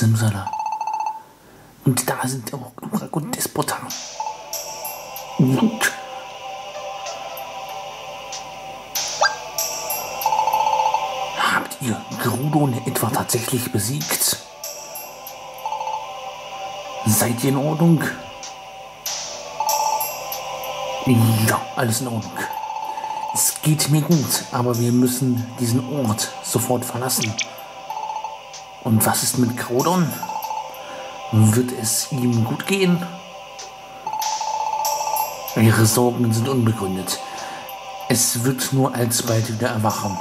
Simsala. Und da sind auch Glurak und Despotan. Und habt ihr Grudon etwa tatsächlich besiegt? Seid ihr in Ordnung? Ja, alles in Ordnung. Es geht mir gut, aber wir müssen diesen Ort sofort verlassen. Und was ist mit Kraudon? Wird es ihm gut gehen? Ihre Sorgen sind unbegründet. Es wird nur alsbald wieder erwachen.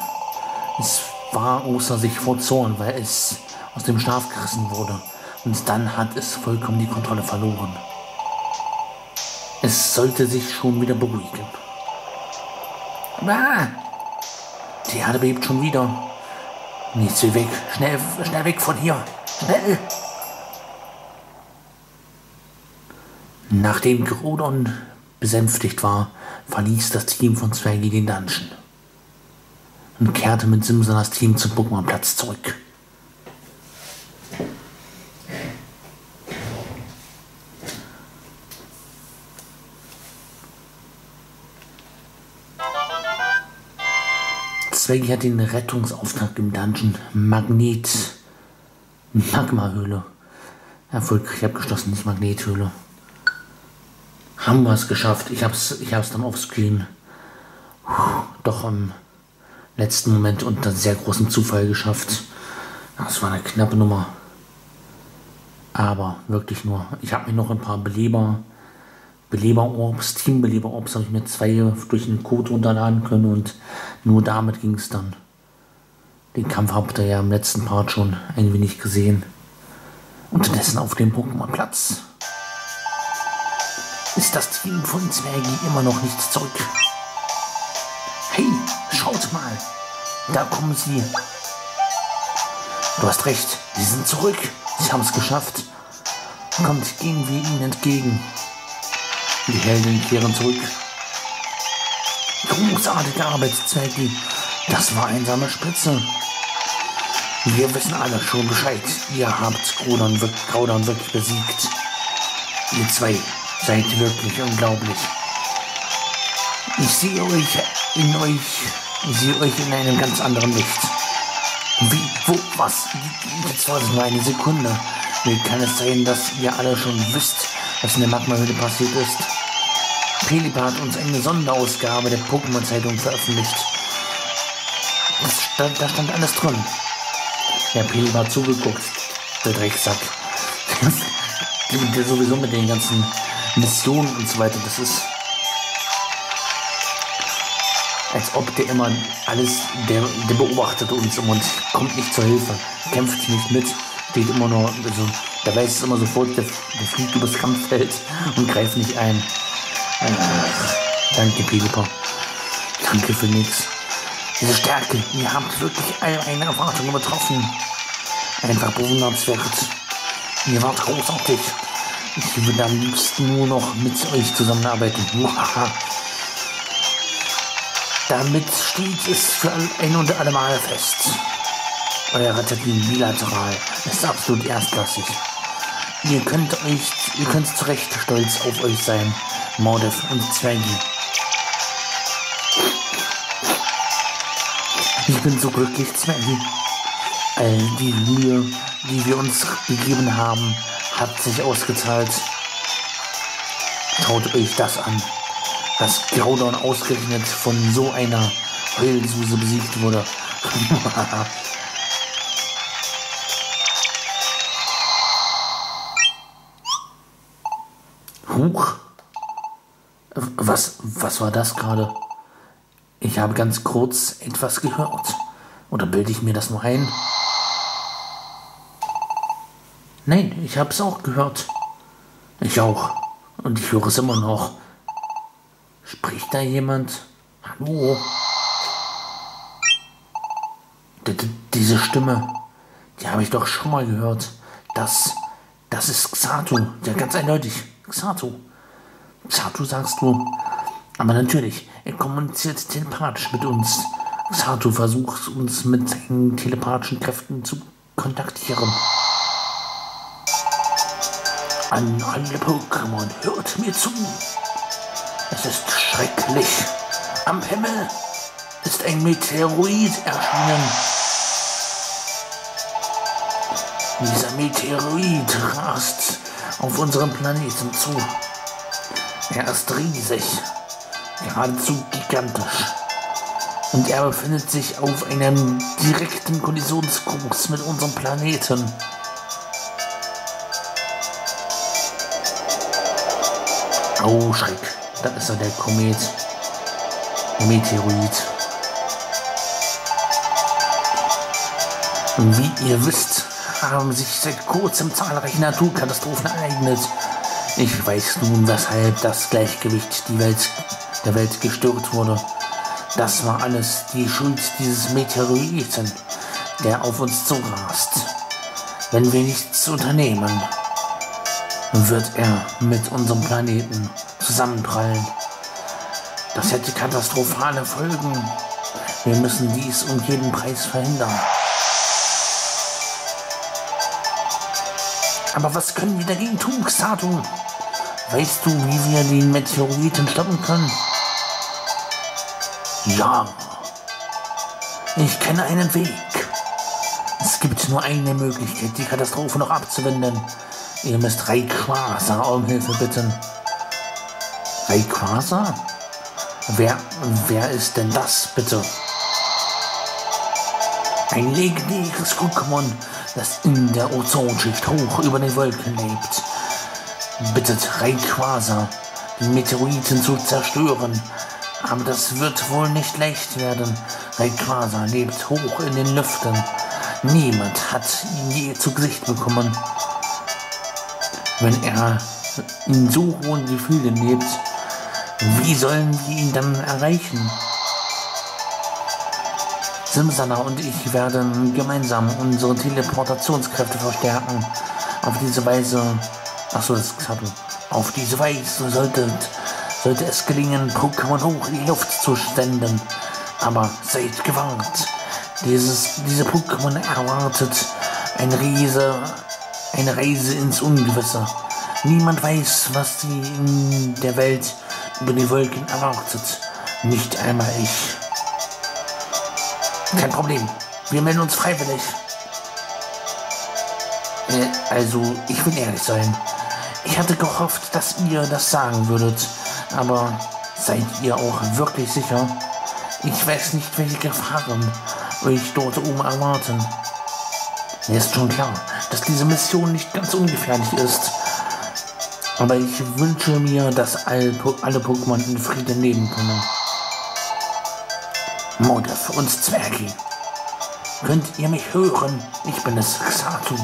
Es war außer sich vor Zorn, weil es aus dem Schlaf gerissen wurde. Und dann hat es vollkommen die Kontrolle verloren. Es sollte sich schon wieder beruhigen. Ah, die Erde bebt schon wieder. Wie weg. Schnell, schnell weg von hier. Schnell. Nachdem Grodon besänftigt war, verließ das Team von Zwergi den Dungeon und kehrte mit Simsalas Team zum Pokémon-Platz zurück. Zwergi hat den Rettungsauftrag im Dungeon Magnet Magmahöhle erfolgreich abgeschlossen, nicht Magnethöhle. Haben wir es geschafft. Ich habe es ich hab's dann offscreen doch im letzten Moment unter sehr großem Zufall geschafft. Das war eine knappe Nummer. Aber wirklich nur. Ich habe mir noch ein paar Beleber, Beleber-Orbs, Teambeleber-Orbs habe ich mir zwei durch den Code runterladen können und nur damit ging es dann. Den Kampf habt ihr ja im letzten Part schon ein wenig gesehen. Unterdessen auf dem Pokémon-Platz ist das Team von Zwergi immer noch nicht zurück. Hey, schaut mal, da kommen sie. Du hast recht, sie sind zurück. Sie haben es geschafft. Kommt, gehen wir ihnen entgegen. Die Helden kehren zurück. Großartige Arbeit, Zwergi. Das war einsame Spitze. Wir wissen alle schon Bescheid. Ihr habt Graudon, Graudon wirklich besiegt. Ihr zwei seid wirklich unglaublich. Ich sehe euch in euch, ich sehe euch in einem ganz anderen Licht. Wie, wo, was? Jetzt war es nur eine Sekunde. Wie kann es sein, dass ihr alle schon wisst, was in der Magmahöhle passiert ist? Pelipa hat uns eine Sonderausgabe der Pokémon-Zeitung veröffentlicht. Stand, da stand alles drin. Ja, Pelipa hat zugeguckt, der Drecksack. der sowieso mit den ganzen Missionen und so weiter, das ist als ob der immer alles, der, der beobachtet uns immer und kommt nicht zur Hilfe, kämpft nicht mit, steht immer nur, also der weiß es immer sofort, der, der fliegt übers Kampffeld und greift nicht ein. Ach, danke, Pelipa. Danke für nichts. Diese Stärke, ihr habt wirklich all eine Erwartung übertroffen. Einfach bewundernswert. Ihr wart großartig. Ich würde am liebsten nur noch mit euch zusammenarbeiten. Damit steht es für ein und alle Mal fest. Euer Termin bilateral ist absolut erstklassig. Ihr könnt euch, ihr könnt zu Recht stolz auf euch sein, Mordev und Zwergi. Ich bin so glücklich, Zwergi. All die Mühe, die wir uns gegeben haben, hat sich ausgezahlt. Schaut euch das an. Dass Graudon ausgerechnet von so einer Heulsuse besiegt wurde. Huch. Was, was war das gerade? Ich habe ganz kurz etwas gehört. Oder bilde ich mir das nur ein? Nein, ich habe es auch gehört. Ich auch. Und ich höre es immer noch. Spricht da jemand? Hallo? D -d diese Stimme, die habe ich doch schon mal gehört. Das, das ist Xatu. Ja, ganz eindeutig. Xatu. Xatu sagst du. Aber natürlich, er kommuniziert telepathisch mit uns. Xatu versucht uns mit seinen telepathischen Kräften zu kontaktieren. An alle Pokémon, hört mir zu. Es ist schrecklich. Am Himmel ist ein Meteorit erschienen. Dieser Meteorit rast auf unserem Planeten zu. Er ist riesig, geradezu gigantisch. Und er befindet sich auf einem direkten Kollisionskurs mit unserem Planeten. Oh, Schreck. Da ist er, der Komet. Meteorit. Wie ihr wisst, haben sich seit kurzem zahlreiche Naturkatastrophen ereignet. Ich weiß nun, weshalb das Gleichgewicht Welt, der Welt gestört wurde. Das war alles die Schuld dieses Meteoriten, der auf uns zurast. Wenn wir nichts unternehmen, wird er mit unserem Planeten zusammenprallen. Das hätte katastrophale Folgen. Wir müssen dies um jeden Preis verhindern. Aber was können wir dagegen tun, Xatu? Weißt du, wie wir den Meteoriten stoppen können? Ja. Ich kenne einen Weg. Es gibt nur eine Möglichkeit, die Katastrophe noch abzuwenden. Ihr müsst Rayquaza um Hilfe bitten. Rayquaza? Wer, wer ist denn das, bitte? Ein legendäres Pokémon, das in der Ozonschicht hoch über den Wolken lebt. Bittet Rayquaza, den Meteoriten zu zerstören. Aber das wird wohl nicht leicht werden. Rayquaza lebt hoch in den Lüften. Niemand hat ihn je zu Gesicht bekommen. Wenn er in so hohen Gefühlen lebt, wie sollen wir ihn dann erreichen? Simsana und ich werden gemeinsam unsere Teleportationskräfte verstärken. Auf diese Weise, achso, das ist Auf diese Weise sollte, sollte es gelingen, Pokémon hoch in die Luft zu senden. Aber seid gewarnt. Dieses, diese Pokémon erwartet ein Riese, eine Reise ins Ungewisse. Niemand weiß, was sie in der Welt über die Wolken erwartet. Nicht einmal ich. Kein Problem. Wir melden uns freiwillig. Äh, also, ich will ehrlich sein. Ich hatte gehofft, dass ihr das sagen würdet. Aber seid ihr auch wirklich sicher? Ich weiß nicht, welche Gefahren euch dort oben erwarten. Mir ist schon klar, dass diese Mission nicht ganz ungefährlich ist. Aber ich wünsche mir, dass alle, Pokémon in Frieden leben können. Modef und Zwergi. Könnt ihr mich hören? Ich bin es, Xatu.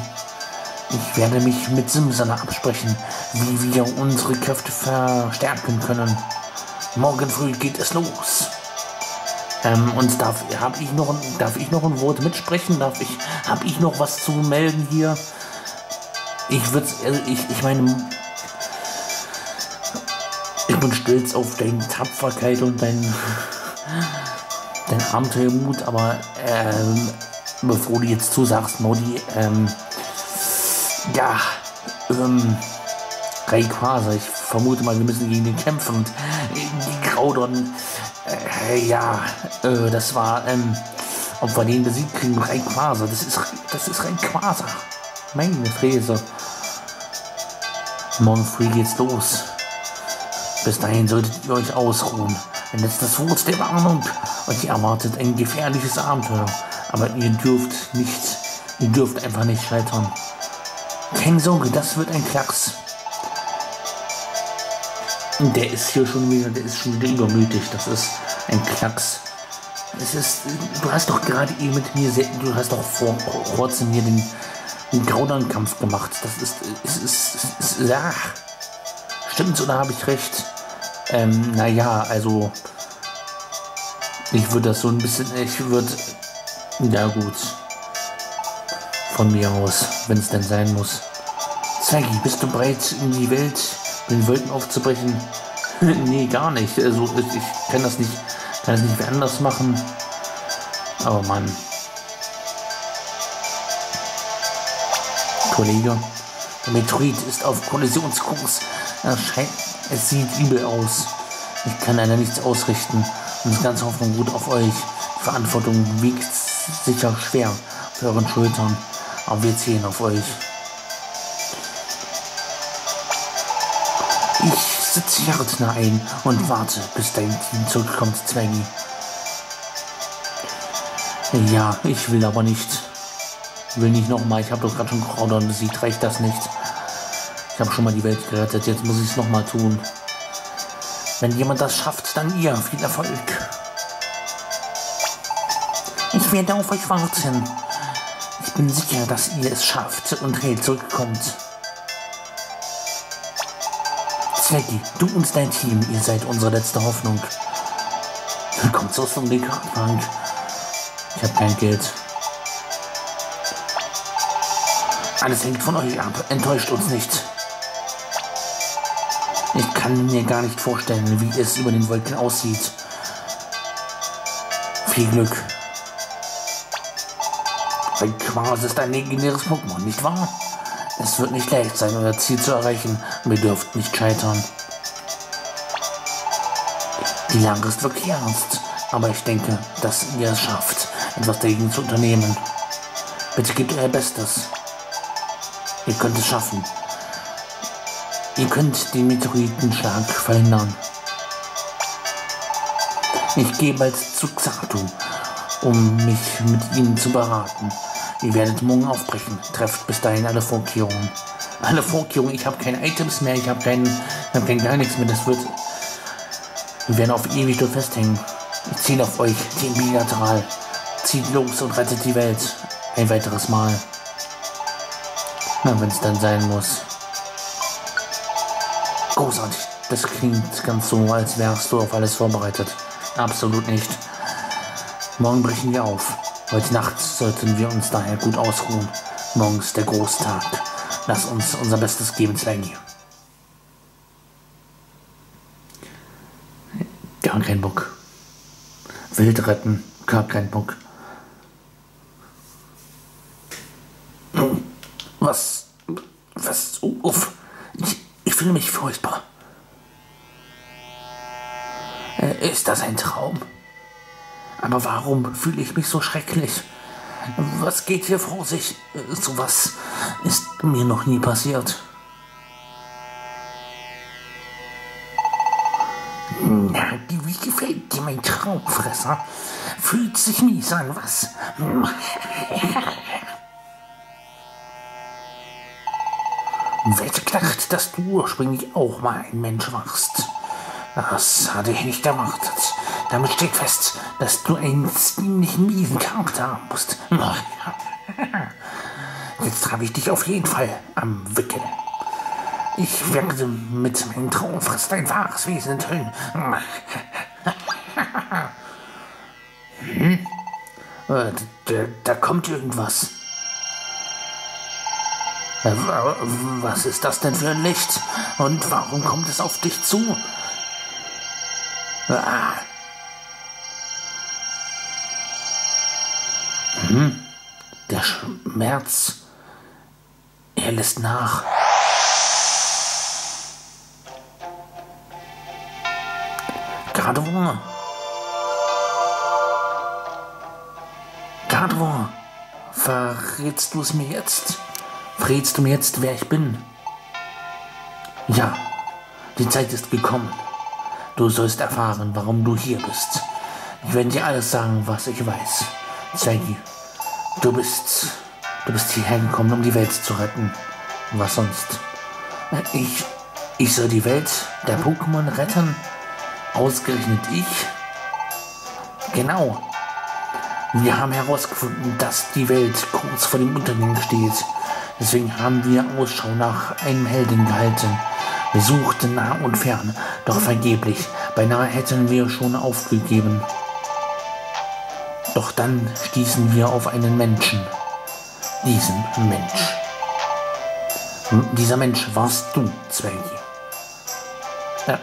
Ich werde mich mit Simsana absprechen, wie wir unsere Kräfte verstärken können. Morgen früh geht es los. Ähm, und darf, hab ich noch, darf ich noch ein Wort mitsprechen? Darf ich, habe ich noch was zu melden hier? Ich würde, also ich, ich meine, ich bin stolz auf deine Tapferkeit und dein, dein Abenteuermut, aber ähm, bevor du jetzt zusagst, Modi, ähm, ja, ähm, Rayquaza, ich vermute mal, wir müssen gegen den kämpfen und die Graudon, äh, ja, äh, das war, ähm, ob wir den besiegt kriegen, Rayquaza, das ist, das ist Rayquaza. Meine Fräse. Morgen früh geht's los. Bis dahin solltet ihr euch ausruhen. Ein letztes Wort der Warnung. Euch erwartet ein gefährliches Abenteuer. Aber ihr dürft nicht, ihr dürft einfach nicht scheitern. Keine Sorge, das wird ein Klacks. Der ist hier schon wieder, der ist schon wieder übermütig. Das ist ein Klacks. Es ist, du hast doch gerade eben mit mir, du hast doch vor kurzem hier den, den Graudern-Kampf gemacht. Das ist, ist, ist, ist, ist, ja. Stimmt's oder habe ich recht? Ähm, naja, also ich würde das so ein bisschen, ich würde, ja gut, von mir aus, wenn es denn sein muss. Zeigi, bist du bereit, in die Welt, den Wolken aufzubrechen? nee, gar nicht. Also ich, ich kann das nicht, kann das nicht anders machen. Aber Mann. Kollege. Der Meteorit ist auf Kollisionskurs. Es sieht übel aus. Ich kann leider nichts ausrichten und ist ganz Hoffnung gut auf euch. Verantwortung wiegt sicher schwer auf euren Schultern, aber wir zählen auf euch. Ich sitze Jartner ein und warte, bis dein Team zurückkommt, Zwängi. Ja, ich will aber nicht. Will nicht nochmal. Ich habe doch gerade schon Crowdon besiegt. Reicht das nicht? Ich habe schon mal die Welt gerettet. Jetzt muss ich es nochmal tun. Wenn jemand das schafft, dann ihr. Viel Erfolg. Ich werde auf euch warten. Ich bin sicher, dass ihr es schafft und heil zurückkommt. Zwecki, du und dein Team, ihr seid unsere letzte Hoffnung. Kommt so zum Dekatbank. Ich habe kein Geld. Alles hängt von euch ab. Enttäuscht uns nicht. Ich kann mir gar nicht vorstellen, wie es über den Wolken aussieht. Viel Glück. Quas ist ein legendäres Pokémon, nicht wahr? Es wird nicht leicht sein, euer Ziel zu erreichen. Wir dürft nicht scheitern. Die Lage ist wirklich ernst, aber ich denke, dass ihr es schafft, etwas dagegen zu unternehmen. Bitte gebt euer Bestes. Ihr könnt es schaffen. Ihr könnt den Meteoritenschlag verhindern. Ich gehe bald zu Xatu, um mich mit ihnen zu beraten. Ihr werdet morgen aufbrechen. Trefft bis dahin alle Vorkehrungen. Alle Vorkehrungen. Ich habe keine Items mehr. Ich habe kein, hab kein gar nichts mehr. Das wird. Wir werden auf ewig dort festhängen. Ich zähle auf euch. Team bilateral. Zieht los und rettet die Welt. Ein weiteres Mal. Na, wenn es dann sein muss. Großartig. Das klingt ganz so, als wärst du auf alles vorbereitet. Absolut nicht. Morgen brechen wir auf. Heute Nacht sollten wir uns daher gut ausruhen. Morgen ist der Großtag. Lass uns unser Bestes geben, Slangy. Gar kein Bock. Wild retten, gar kein Bock. Was? Was? Uff. Ich, ich fühle mich furchtbar. Äh, ist das ein Traum? Aber warum fühle ich mich so schrecklich? Was geht hier vor sich? So was ist mir noch nie passiert. Na, wie gefällt dir mein Traumfresser? Fühlt sich mies an, was? Wer gedacht, dass du ursprünglich auch mal ein Mensch warst? Das hatte ich nicht erwartet. Damit steht fest, dass du einen ziemlich miesen Charakter haben musst. Jetzt habe ich dich auf jeden Fall am Wickel. Ich werde mit meinem Traumfrist dein wahres Wesen enthüllen. Hm? Äh, da, da kommt irgendwas. Äh, was ist das denn für ein Licht? Und warum kommt es auf dich zu? Ah. Hm. Der Schmerz, er lässt nach. Gador. Gador, verrätst du es mir jetzt? Verrätst du mir jetzt, wer ich bin? Ja, die Zeit ist gekommen. Du sollst erfahren, warum du hier bist. Ich werde dir alles sagen, was ich weiß. Zeigi, du bist, du bist hierher gekommen, um die Welt zu retten. Was sonst? Ich, ich soll die Welt der Pokémon retten? Ausgerechnet ich? Genau. Wir haben herausgefunden, dass die Welt kurz vor dem Untergang steht. Deswegen haben wir Ausschau nach einem Helden gehalten. Wir suchten nah und fern, doch vergeblich. Beinahe hätten wir schon aufgegeben. Doch dann stießen wir auf einen Menschen. Diesen Mensch. Dieser Mensch warst du, Zwergi. Ja,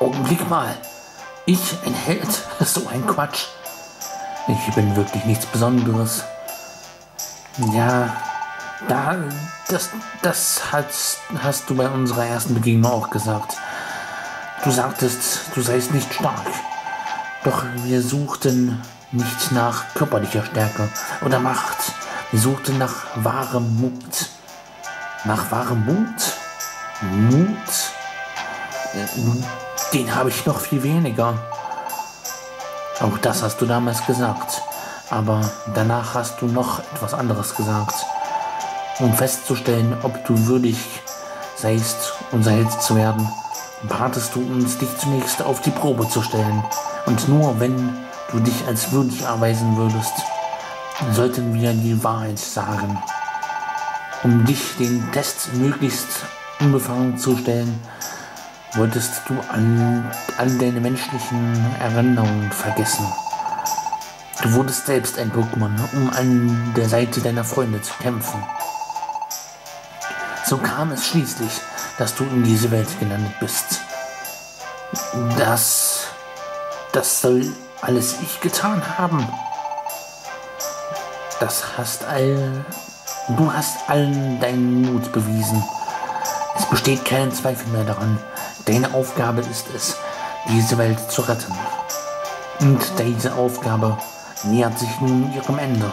Augenblick mal. Ich, ein Held? So ein Ich bin wirklich nichts Besonderes. Ja, Da, das, das hast, hast du bei unserer ersten Begegnung auch gesagt. Du sagtest, du seist nicht stark. Doch wir suchten nicht nach körperlicher Stärke oder Macht. Wir suchten nach wahrem Mut. Nach wahrem Mut? Mut? Den habe ich noch viel weniger. Auch das hast du damals gesagt. Aber danach hast du noch etwas anderes gesagt. Um festzustellen, ob du würdig seist, unser Held zu werden, batest du uns, dich zunächst auf die Probe zu stellen. Und nur wenn du dich als würdig erweisen würdest, sollten wir die Wahrheit sagen. Um dich den Test möglichst unbefangen zu stellen, wolltest du an, an deine menschlichen Erinnerungen vergessen. Du wurdest selbst ein Pokémon, um an der Seite deiner Freunde zu kämpfen. So kam es schließlich, dass du in diese Welt gelandet bist. Das, das soll alles ich getan haben. Das hast all, du hast allen deinen Mut bewiesen. Es besteht kein Zweifel mehr daran. Deine Aufgabe ist es, diese Welt zu retten. Und diese Aufgabe nähert sich nun ihrem Ende.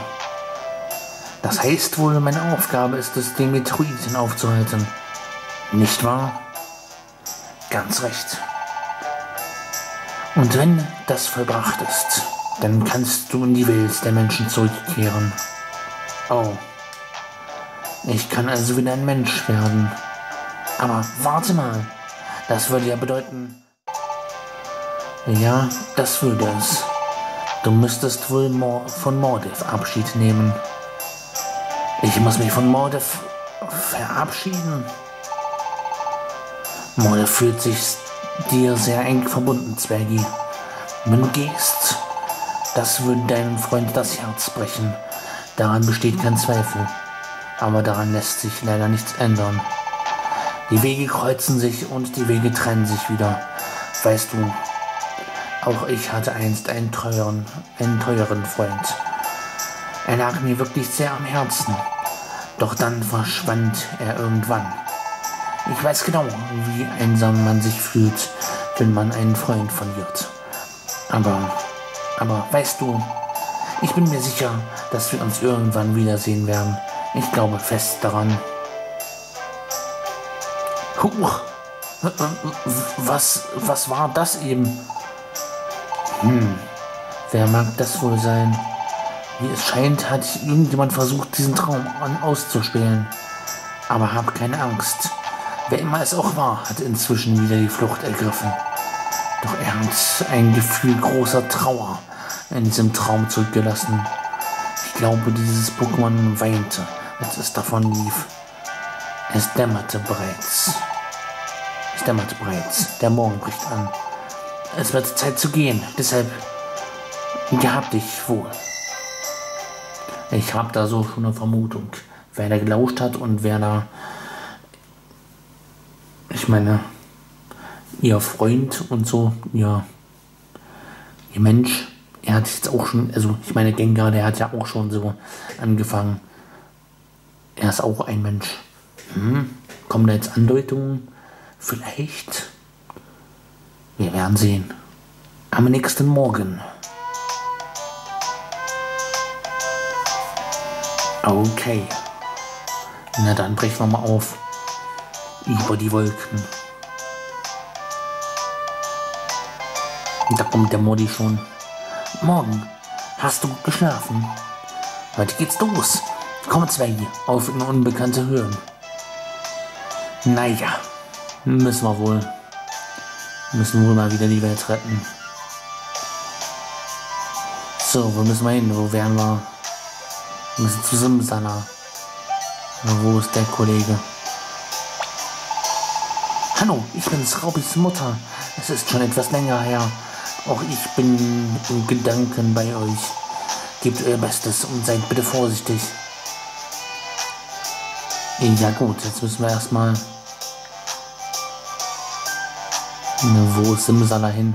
Das heißt wohl, meine Aufgabe ist es, den Meteoriten aufzuhalten. Nicht wahr? Ganz recht. Und wenn das vollbracht ist, dann kannst du in die Welt der Menschen zurückkehren. Oh. Ich kann also wieder ein Mensch werden. Aber warte mal. Das würde ja bedeuten. Ja, das würde es. Du müsstest wohl von Mordev Abschied nehmen. Ich muss mich von Mordev verabschieden. Mordev fühlt sich dir sehr eng verbunden, Zwergi. Wenn du gehst, das würde deinem Freund das Herz brechen. Daran besteht kein Zweifel. Aber daran lässt sich leider nichts ändern. Die Wege kreuzen sich und die Wege trennen sich wieder. Weißt du, auch ich hatte einst einen teuren, einen teuren Freund. Er lag mir wirklich sehr am Herzen. Doch dann verschwand er irgendwann. Ich weiß genau, wie einsam man sich fühlt, wenn man einen Freund verliert. Aber, aber weißt du, ich bin mir sicher, dass wir uns irgendwann wiedersehen werden. Ich glaube fest daran. Huch! Was, was war das eben? Hm, wer mag das wohl sein? Wie es scheint, hat irgendjemand versucht, diesen Traum auszuspielen. Aber hab keine Angst. Wer immer es auch war, hat inzwischen wieder die Flucht ergriffen. Doch er hat ein Gefühl großer Trauer in diesem Traum zurückgelassen. Ich glaube, dieses Pokémon weinte, als es davon lief. Es dämmerte bereits. Es dämmerte bereits. Der Morgen bricht an. Es wird Zeit zu gehen. Deshalb gehab dich wohl. Ich habe da so schon eine Vermutung, wer da gelauscht hat und wer da ich meine, ihr Freund und so, ihr, ihr Mensch, er hat jetzt auch schon, also ich meine, Gengar, der hat ja auch schon so angefangen. Er ist auch ein Mensch. Hm? Kommen da jetzt Andeutungen? Vielleicht. Wir werden sehen. Am nächsten Morgen. Okay. Na dann brechen wir mal auf über die Wolken. Da kommt der Modi schon. Morgen. Hast du gut geschlafen? Heute geht's los. Komm zwei auf in unbekannte Höhen. Naja, müssen wir wohl. Müssen wohl mal wieder die Welt retten. So, wo müssen wir hin? Wo wären wir? Wir müssen zu Simsala. Wo ist der Kollege? Hallo, ich bin's, Raubis Mutter. Es ist schon etwas länger her. Auch ich bin in Gedanken bei euch. Gebt euer Bestes und seid bitte vorsichtig. Ja gut, jetzt müssen wir erstmal... Wo ist Simsala hin?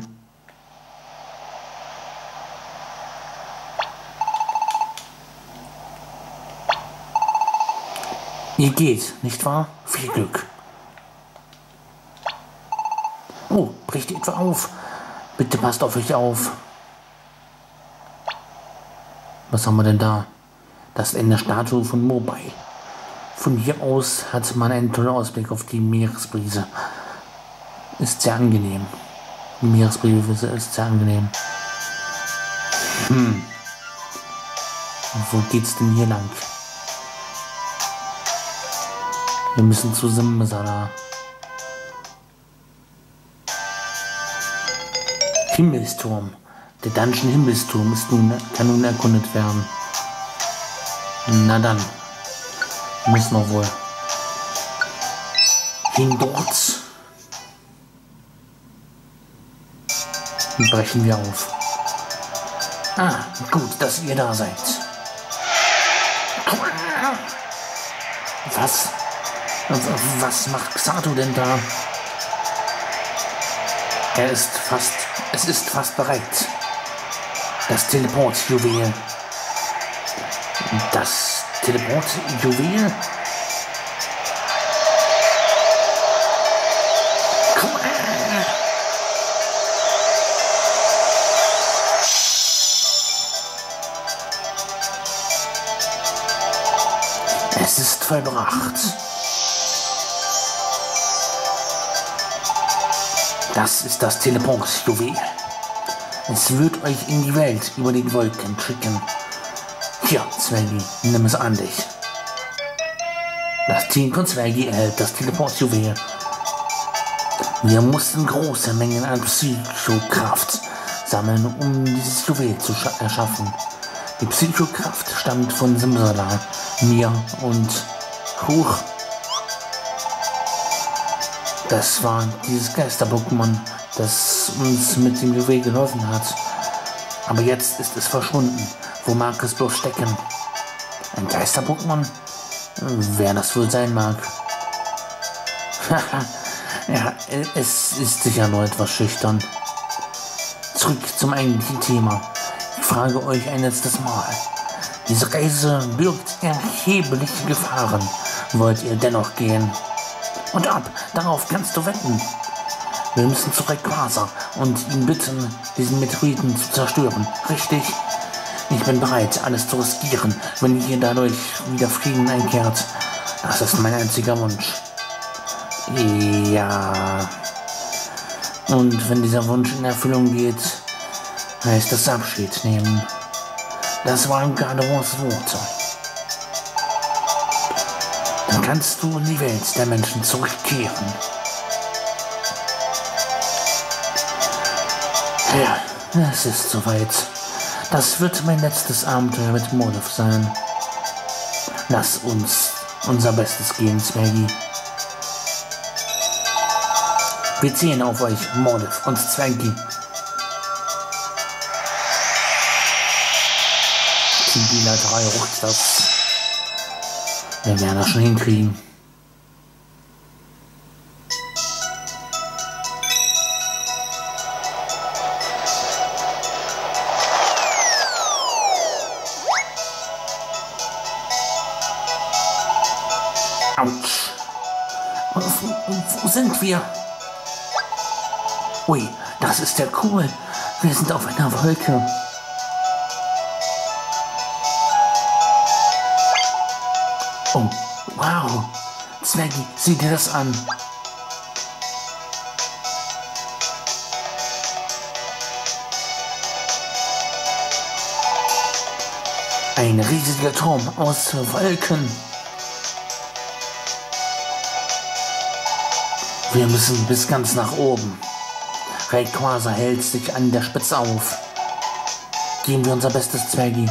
Ihr geht, nicht wahr? Viel Glück. Oh, bricht etwa auf. Bitte passt auf euch auf. Was haben wir denn da? Das ist eine Statue von Mobile. Von hier aus hat man einen tollen Ausblick auf die Meeresbrise. Ist sehr angenehm. Die Meeresbrise ist sehr angenehm. Hm. Wo geht's denn hier lang? Wir müssen zu Simsala. Himmelsturm. Der Dungeon Himmelsturm ist nun, kann nun erkundet werden. Na dann. Müssen wir wohl. Hin dort. Brechen wir auf. Ah, gut, dass ihr da seid. Was? Was macht Xato denn da? Er ist fast, es ist fast bereit. Das Teleport-Juwel. Das Teleport-Juwel? Es ist vollbracht. Das ist das Teleport-Juwel. Es wird euch in die Welt über den Wolken schicken. Hier, Zwergi, nimm es an dich. Das Team von Zwergi erhält das Teleport-Juwel. Wir mussten große Mengen an Psychokraft sammeln, um dieses Juwel zu erschaffen. Die Psychokraft stammt von Simsala, mir und Huch das war dieses Geister-Pokémon, das uns mit dem Juwel geholfen hat. Aber jetzt ist es verschwunden. Wo mag es bloß stecken? Ein Geister-Pokémon? Wer das wohl sein mag. ja, es ist sicher nur etwas schüchtern. Zurück zum eigentlichen Thema. Ich frage euch ein letztes Mal. Diese Reise birgt erhebliche Gefahren. Wollt ihr dennoch gehen? Und ab, darauf kannst du wetten. Wir müssen zu Rayquaza und ihn bitten, diesen Meteoriten zu zerstören. Richtig? Ich bin bereit, alles zu riskieren, wenn hier dadurch wieder Frieden einkehrt. Das ist mein einziger Wunsch. Ja. Und wenn dieser Wunsch in Erfüllung geht, heißt es Abschied nehmen. Das waren Garderos Worte dann kannst du in die Welt der Menschen zurückkehren. Ja, es ist soweit. Das wird mein letztes Abenteuer mit Molov sein. Lass uns unser Bestes gehen, Zwergi. Wir zählen auf euch, Molov und Zwergi. Tibila 3 ruckt das. Wir werden das schon hinkriegen. Autsch. Wo, wo sind wir? Ui, das ist ja cool. Wir sind auf einer Wolke. Oh, wow. Zwergi, sieh dir das an. Ein riesiger Turm aus Wolken. Wir müssen bis ganz nach oben. Rayquaza hält sich an der Spitze auf. Geben wir unser Bestes, Zwergi.